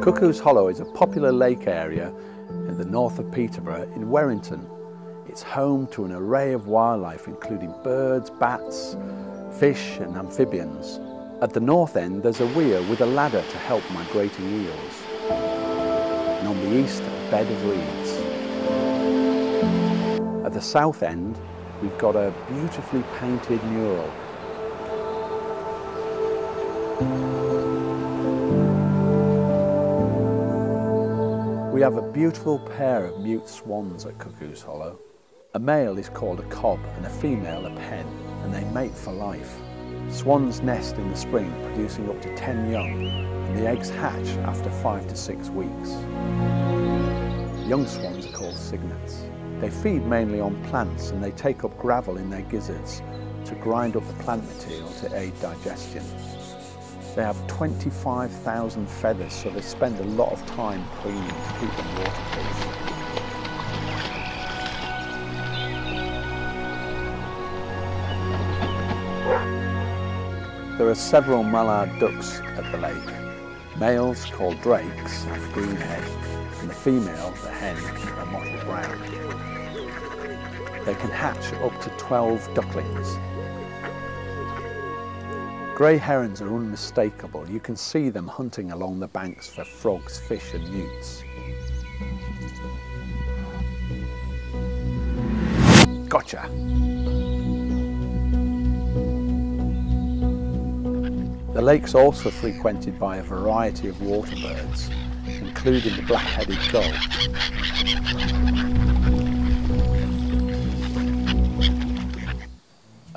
Cuckoo's Hollow is a popular lake area in the north of Peterborough in Werrington. It's home to an array of wildlife including birds, bats, fish and amphibians. At the north end there's a weir with a ladder to help migrating eels. And on the east a bed of reeds. At the south end we've got a beautifully painted mural We have a beautiful pair of mute swans at Cuckoo's Hollow. A male is called a cob and a female a pen, and they mate for life. Swans nest in the spring, producing up to 10 young, and the eggs hatch after five to six weeks. Young swans are called cygnets. They feed mainly on plants and they take up gravel in their gizzards to grind up the plant material to aid digestion. They have 25,000 feathers, so they spend a lot of time preening to keep them waterproof. There are several mallard ducks at the lake. Males, called drakes, have green head, and the female, the hen, are mottled brown. They can hatch up to 12 ducklings Grey herons are unmistakable. You can see them hunting along the banks for frogs, fish and newts. Gotcha! The lake's also frequented by a variety of water birds, including the black-headed gull.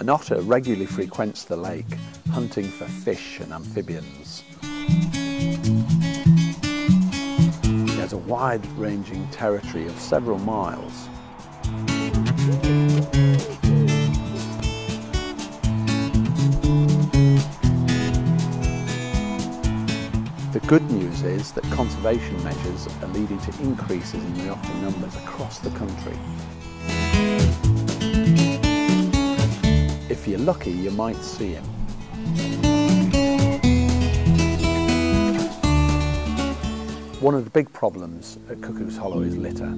An otter regularly frequents the lake, hunting for fish and amphibians. He has a wide-ranging territory of several miles. The good news is that conservation measures are leading to increases in the otter numbers across the country. Lucky, you might see him. One of the big problems at Cuckoo's Hollow is litter.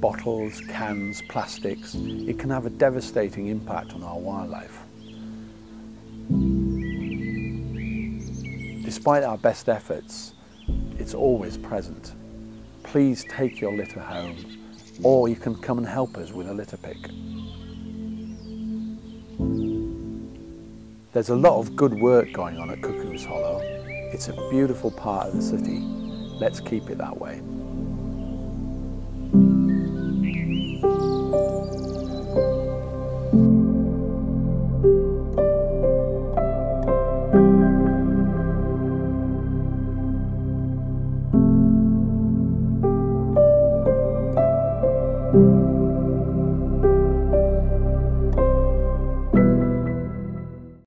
Bottles, cans, plastics, it can have a devastating impact on our wildlife. Despite our best efforts, it's always present. Please take your litter home or you can come and help us with a litter pick. There's a lot of good work going on at Cuckoo's Hollow. It's a beautiful part of the city. Let's keep it that way.